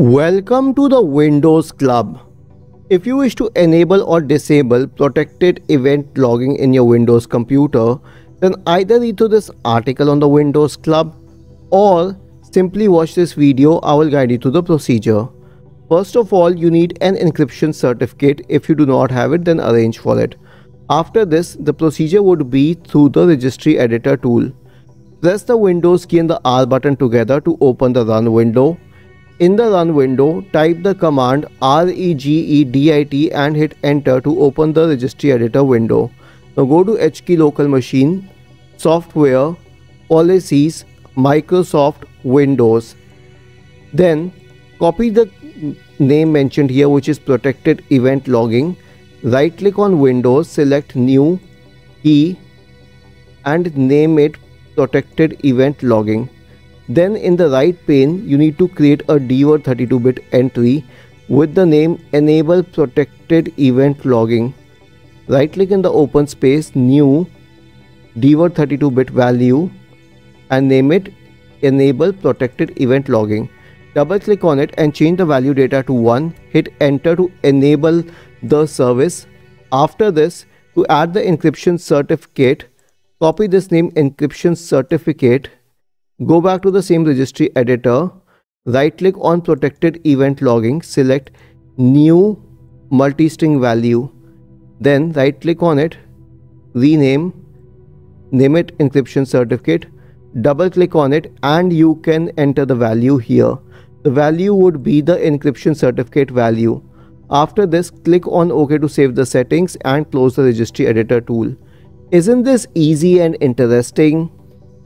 Welcome to the Windows Club. If you wish to enable or disable protected event logging in your Windows computer, then either read through this article on the Windows Club or simply watch this video, I will guide you to the procedure. First of all, you need an encryption certificate. If you do not have it, then arrange for it. After this, the procedure would be through the registry editor tool. Press the Windows key and the R button together to open the run window. In the run window, type the command regedit and hit enter to open the registry editor window. Now go to HKey local machine, software, policies, Microsoft Windows. Then copy the name mentioned here which is protected event logging. Right click on Windows, select new key and name it protected event logging. Then in the right pane, you need to create a dword 32-bit entry with the name enable protected event logging. Right click in the open space, new dword 32-bit value and name it enable protected event logging. Double click on it and change the value data to 1. Hit enter to enable the service. After this, to add the encryption certificate, copy this name encryption certificate Go back to the same registry editor, right click on protected event logging, select new multi-string value, then right click on it, rename, name it encryption certificate, double click on it and you can enter the value here. The value would be the encryption certificate value. After this, click on OK to save the settings and close the registry editor tool. Isn't this easy and interesting?